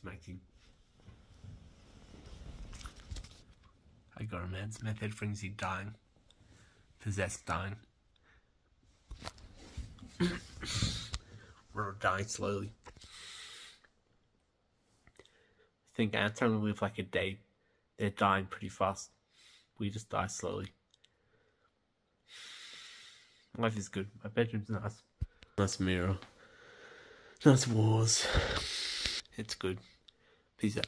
It's making. I got a man's method frenzy dying. Possessed dying. We're dying slowly. I think ants only live like a day. They're dying pretty fast. We just die slowly. Life is good. My bedroom's nice. Nice mirror. Nice walls. It's good. Peace out.